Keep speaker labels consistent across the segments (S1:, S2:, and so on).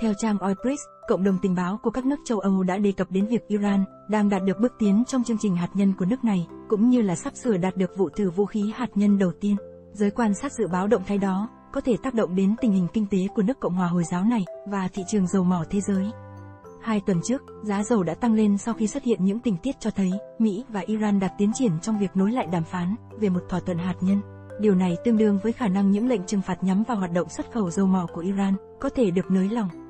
S1: Theo trang Oilpress, cộng đồng tình báo của các nước châu Âu đã đề cập đến việc Iran đang đạt được bước tiến trong chương trình hạt nhân của nước này, cũng như là sắp sửa đạt được vụ thử vũ khí hạt nhân đầu tiên. Giới quan sát dự báo động thái đó có thể tác động đến tình hình kinh tế của nước Cộng hòa Hồi giáo này và thị trường dầu mỏ thế giới. Hai tuần trước, giá dầu đã tăng lên sau khi xuất hiện những tình tiết cho thấy Mỹ và Iran đạt tiến triển trong việc nối lại đàm phán về một thỏa thuận hạt nhân. Điều này tương đương với khả năng những lệnh trừng phạt nhắm vào hoạt động xuất khẩu dầu mỏ của Iran có thể được nới lỏng.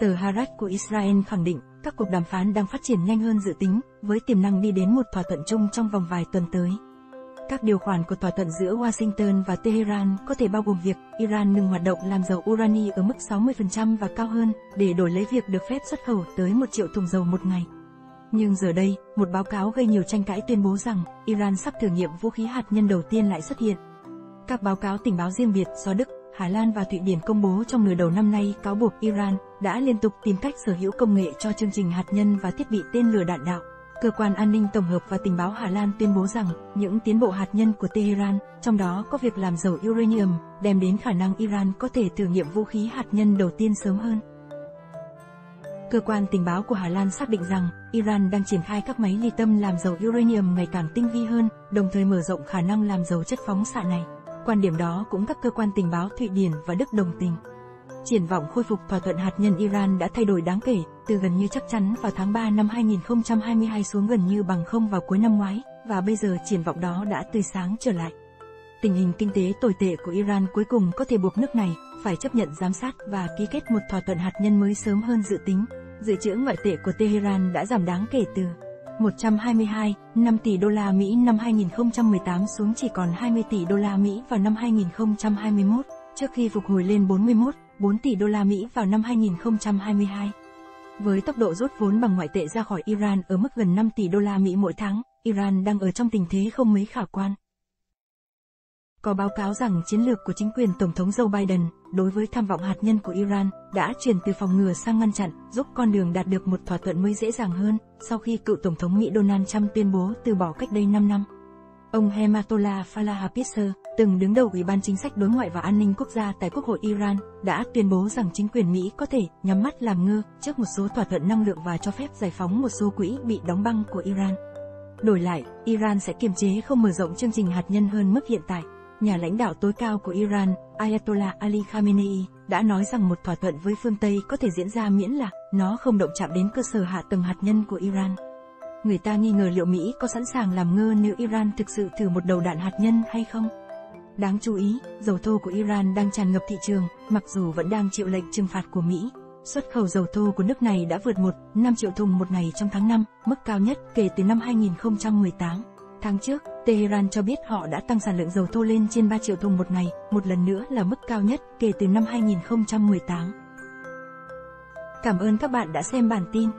S1: Tờ Haaretz của Israel khẳng định các cuộc đàm phán đang phát triển nhanh hơn dự tính, với tiềm năng đi đến một thỏa thuận chung trong vòng vài tuần tới. Các điều khoản của thỏa thuận giữa Washington và Tehran có thể bao gồm việc Iran ngừng hoạt động làm dầu urani ở mức 60% và cao hơn để đổi lấy việc được phép xuất khẩu tới 1 triệu thùng dầu một ngày. Nhưng giờ đây, một báo cáo gây nhiều tranh cãi tuyên bố rằng Iran sắp thử nghiệm vũ khí hạt nhân đầu tiên lại xuất hiện. Các báo cáo tình báo riêng biệt do Đức, Hà Lan và Thụy Điển công bố trong nửa đầu năm nay cáo buộc Iran đã liên tục tìm cách sở hữu công nghệ cho chương trình hạt nhân và thiết bị tên lửa đạn đạo. Cơ quan an ninh tổng hợp và tình báo Hà Lan tuyên bố rằng những tiến bộ hạt nhân của Tehran, trong đó có việc làm giàu uranium, đem đến khả năng Iran có thể thử nghiệm vũ khí hạt nhân đầu tiên sớm hơn. Cơ quan tình báo của Hà Lan xác định rằng Iran đang triển khai các máy ly tâm làm dầu uranium ngày càng tinh vi hơn, đồng thời mở rộng khả năng làm dầu chất phóng xạ này. Quan điểm đó cũng các cơ quan tình báo Thụy Điển và Đức đồng tình. Triển vọng khôi phục thỏa thuận hạt nhân Iran đã thay đổi đáng kể, từ gần như chắc chắn vào tháng 3 năm 2022 xuống gần như bằng không vào cuối năm ngoái, và bây giờ triển vọng đó đã tươi sáng trở lại. Tình hình kinh tế tồi tệ của Iran cuối cùng có thể buộc nước này phải chấp nhận giám sát và ký kết một thỏa thuận hạt nhân mới sớm hơn dự tính. Dự trữ ngoại tệ của Tehran đã giảm đáng kể từ 122, 5 tỷ đô la Mỹ năm 2018 xuống chỉ còn 20 tỷ đô la Mỹ vào năm 2021, trước khi phục hồi lên 41, 4 tỷ đô la Mỹ vào năm 2022. Với tốc độ rút vốn bằng ngoại tệ ra khỏi Iran ở mức gần 5 tỷ đô la Mỹ mỗi tháng, Iran đang ở trong tình thế không mấy khả quan. Có báo cáo rằng chiến lược của chính quyền Tổng thống Joe Biden đối với tham vọng hạt nhân của Iran đã chuyển từ phòng ngừa sang ngăn chặn, giúp con đường đạt được một thỏa thuận mới dễ dàng hơn sau khi cựu Tổng thống Mỹ Donald Trump tuyên bố từ bỏ cách đây 5 năm. Ông Hematola Falahapisser, từng đứng đầu Ủy ban Chính sách Đối ngoại và An ninh Quốc gia tại Quốc hội Iran, đã tuyên bố rằng chính quyền Mỹ có thể nhắm mắt làm ngơ trước một số thỏa thuận năng lượng và cho phép giải phóng một số quỹ bị đóng băng của Iran. Đổi lại, Iran sẽ kiềm chế không mở rộng chương trình hạt nhân hơn mức hiện tại nhà lãnh đạo tối cao của Iran, Ayatollah Ali Khamenei, đã nói rằng một thỏa thuận với phương Tây có thể diễn ra miễn là nó không động chạm đến cơ sở hạ tầng hạt nhân của Iran. Người ta nghi ngờ liệu Mỹ có sẵn sàng làm ngơ nếu Iran thực sự thử một đầu đạn hạt nhân hay không. Đáng chú ý, dầu thô của Iran đang tràn ngập thị trường, mặc dù vẫn đang chịu lệnh trừng phạt của Mỹ. Xuất khẩu dầu thô của nước này đã vượt 1, 5 triệu thùng một ngày trong tháng 5, mức cao nhất kể từ năm 2018. Tháng trước, Tehran cho biết họ đã tăng sản lượng dầu thô lên trên 3 triệu thùng một ngày, một lần nữa là mức cao nhất kể từ năm 2018. Cảm ơn các bạn đã xem bản tin.